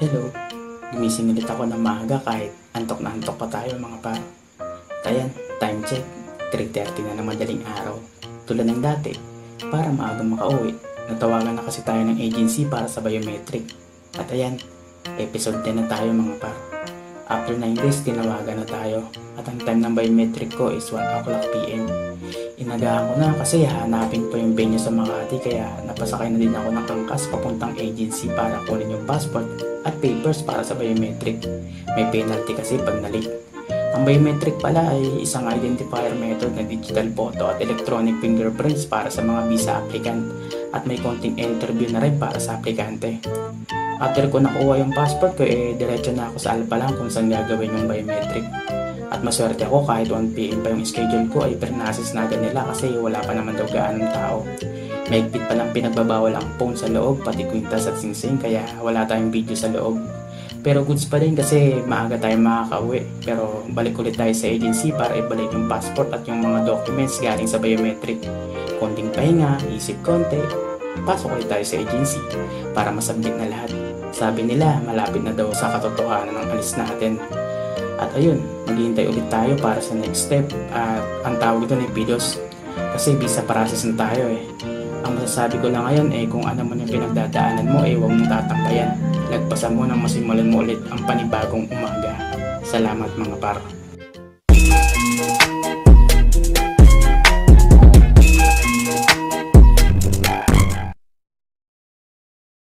Hello, gumising ulit ako ng maaga kahit antok na antok pa tayo mga par. At ayan, time check, 3.30 na ng madaling araw. Tulad ng dati, para maaga makauwi, natawagan na kasi tayo ng agency para sa biometric. At ayan, episode 10 na tayo mga par. After 9 days, tinawagan na tayo. At ang time ng biometric ko is 1 o'clock PM. Inagahan ko na kasi hanapin po yung venue sa Makati kaya napasakay na din ako ng angkas papuntang agency para kunin yung passport at papers para sa biometric. May penalty kasi pag na-late. Ang biometric pala ay isang identifier method na digital photo at electronic fingerprints para sa mga visa applicant at may konting interview na rin para sa aplikante. After ko nakuha yung passport ko, eh, diretso na ako sa Alpa lang kung saan gagawin yung biometric. At maswerte ako kahit 1pm pa yung schedule ko ay pernasis na agad nila kasi wala pa naman daw gaanong tao. Mahigpit pa lang pinagbabawal ang phone sa loob, pati kwintas at singsing kaya wala tayong video sa loob. Pero goods pa rin kasi maaga tayo makakauwi. Pero balik ulit tayo sa agency para ibalik yung passport at yung mga documents galing sa biometric. Konting pahinga, isip konti, pasok ulit tayo sa agency para masabit na lahat. Sabi nila malapit na daw sa katotohanan ng alis natin. At ayun, maghihintay ulit tayo para sa next step at ang tawag doon ay PIDOS kasi visa process na tayo eh. Ang masasabi ko lang ngayon eh kung ano man yung pinagdadaanan mo eh huwag mong tatambayan. Lagpasan mo nang masimulan mo ulit ang panibagong umaga. Salamat mga par.